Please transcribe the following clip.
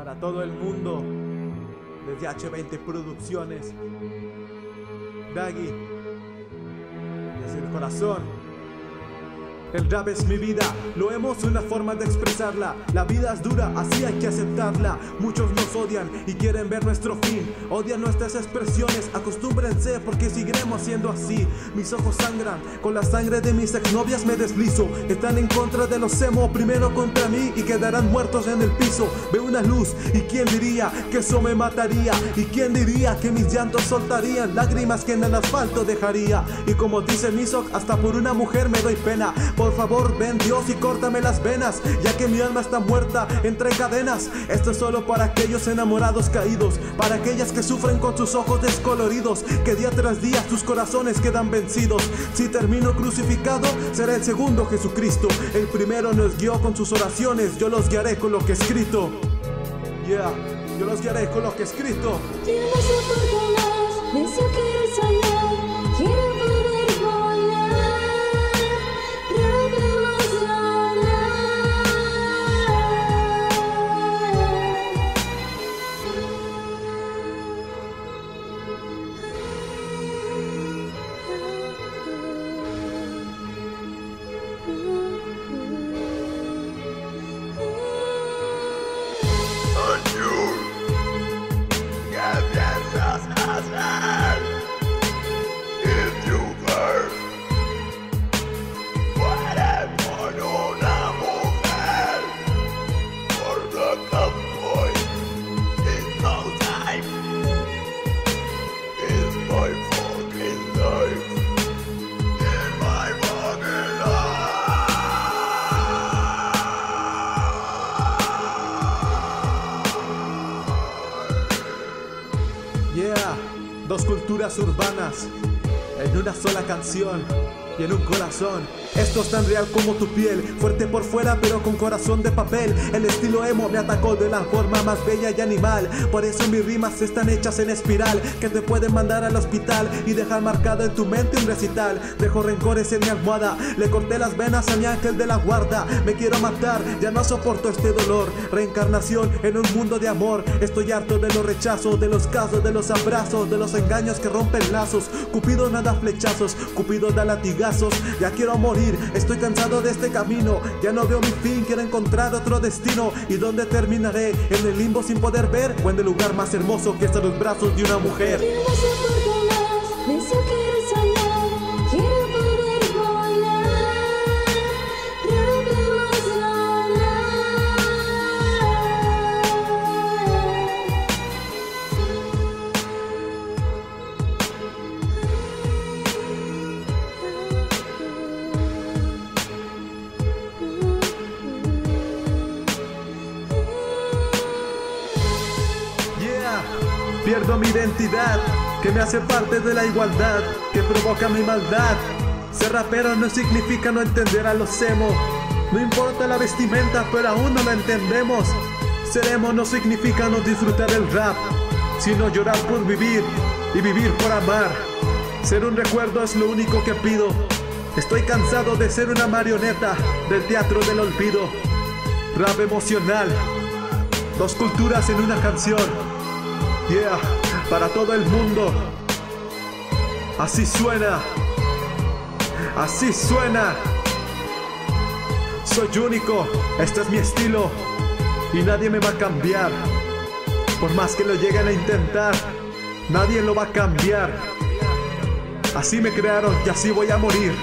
para todo el mundo, desde H20 Producciones, Daggy, desde el corazón. El rap es mi vida, lo hemos una forma de expresarla. La vida es dura, así hay que aceptarla. Muchos nos odian y quieren ver nuestro fin. Odian nuestras expresiones, acostúmbrense porque seguiremos siendo así. Mis ojos sangran, con la sangre de mis exnovias me deslizo. Están en contra de los emo, primero contra mí y quedarán muertos en el piso. Veo una luz y quién diría que eso me mataría. Y quién diría que mis llantos soltarían lágrimas que en el asfalto dejaría. Y como dice Misok, hasta por una mujer me doy pena. Por favor, ven Dios y córtame las venas, ya que mi alma está muerta entre cadenas. Esto es solo para aquellos enamorados caídos, para aquellas que sufren con sus ojos descoloridos, que día tras día sus corazones quedan vencidos. Si termino crucificado, será el segundo Jesucristo. El primero nos guió con sus oraciones, yo los guiaré con lo que he escrito. Yeah, yo los guiaré con lo que he escrito. Dos culturas urbanas en una sola canción y en un corazón. Esto es tan real como tu piel, fuerte por fuera pero con corazón de papel. El estilo emo me atacó de la forma más bella y animal. Por eso mis rimas están hechas en espiral que te pueden mandar al hospital y dejar marcado en tu mente un recital. Dejo rencores en mi almohada, le corté las venas a mi ángel de la guarda. Me quiero matar, ya no soporto este dolor. Reencarnación en un mundo de amor. Estoy harto de los rechazos, de los casos, de los abrazos, de los engaños que rompen lazos. Cupido nada flechazos, Cupido da latigazos. Ya quiero morir, estoy cansado de este camino. Ya no veo mi fin, quiero encontrar otro destino. ¿Y dónde terminaré? ¿En el limbo sin poder ver? ¿O en el lugar más hermoso que está los brazos de una mujer? Pierdo mi identidad, que me hace parte de la igualdad, que provoca mi maldad. Ser rapero no significa no entender a los emo. No importa la vestimenta, pero aún no la entendemos. Ser emo no significa no disfrutar el rap, sino llorar por vivir y vivir por amar. Ser un recuerdo es lo único que pido. Estoy cansado de ser una marioneta del teatro del olvido. Rap emocional, dos culturas en una canción. Para todo el mundo. Así suena. Así suena. Soy único, este es mi estilo. Y nadie me va a cambiar. Por más que lo lleguen a intentar, nadie lo va a cambiar. Así me crearon y así voy a morir.